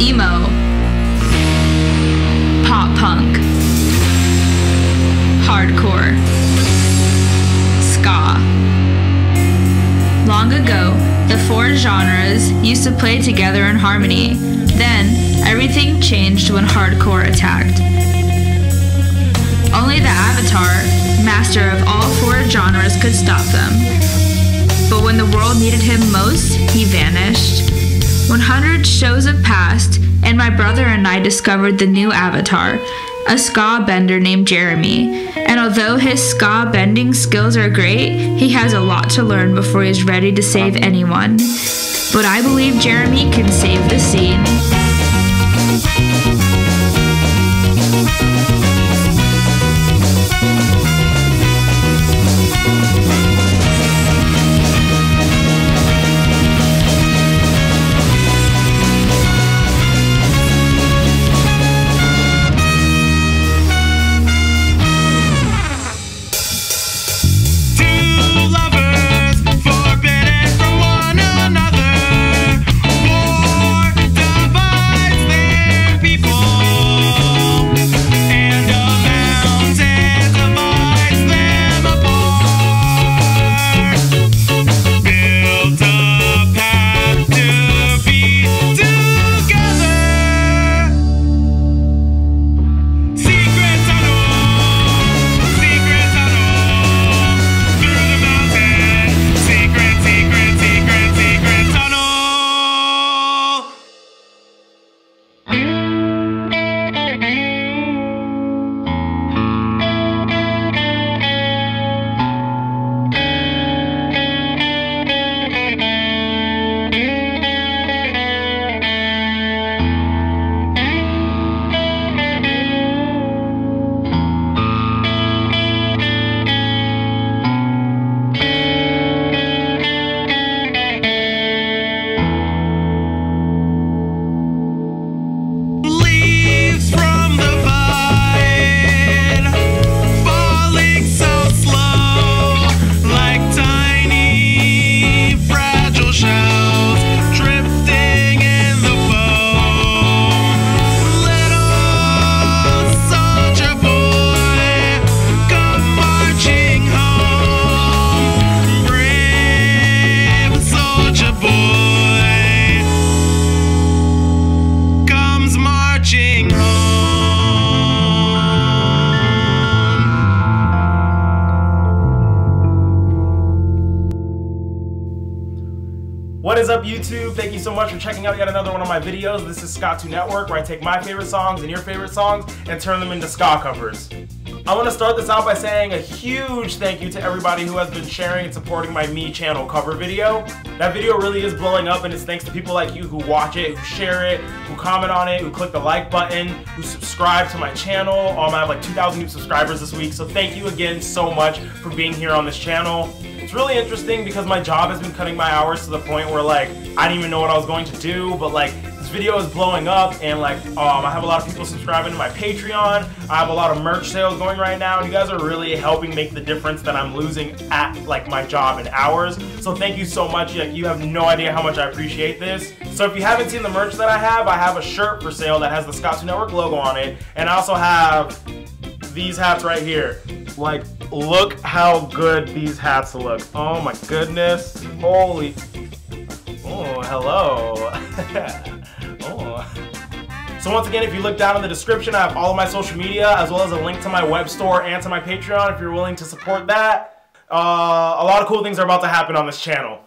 emo, pop punk, hardcore, ska. Long ago, the four genres used to play together in harmony. Then, everything changed when hardcore attacked. Only the Avatar, master of all four genres, could stop them. But when the world needed him most, he vanished. 100 shows have passed, and my brother and I discovered the new Avatar, a ska bender named Jeremy. And although his ska bending skills are great, he has a lot to learn before he's ready to save anyone. But I believe Jeremy can save is up, YouTube? Thank you so much for checking out yet another one of my videos. This is Ska Tune Network, where I take my favorite songs and your favorite songs and turn them into ska covers. I want to start this out by saying a huge thank you to everybody who has been sharing and supporting my Me channel cover video. That video really is blowing up, and it's thanks to people like you who watch it, who share it, who comment on it, who click the like button, who subscribe to my channel. Um, I have like 2,000 new subscribers this week, so thank you again so much for being here on this channel. It's really interesting because my job has been cutting my hours to the point where like I didn't even know what I was going to do, but like this video is blowing up and like um, I have a lot of people subscribing to my Patreon. I have a lot of merch sales going right now and you guys are really helping make the difference that I'm losing at like my job and hours. So thank you so much. Like you have no idea how much I appreciate this. So if you haven't seen the merch that I have, I have a shirt for sale that has the Ska Tune Network logo on it and I also have these hats right here. Like, look how good these hats look. Oh my goodness. Holy. Oh, hello. So once again, if you look down in the description, I have all of my social media as well as a link to my web store and to my Patreon if you're willing to support that. Uh, a lot of cool things are about to happen on this channel.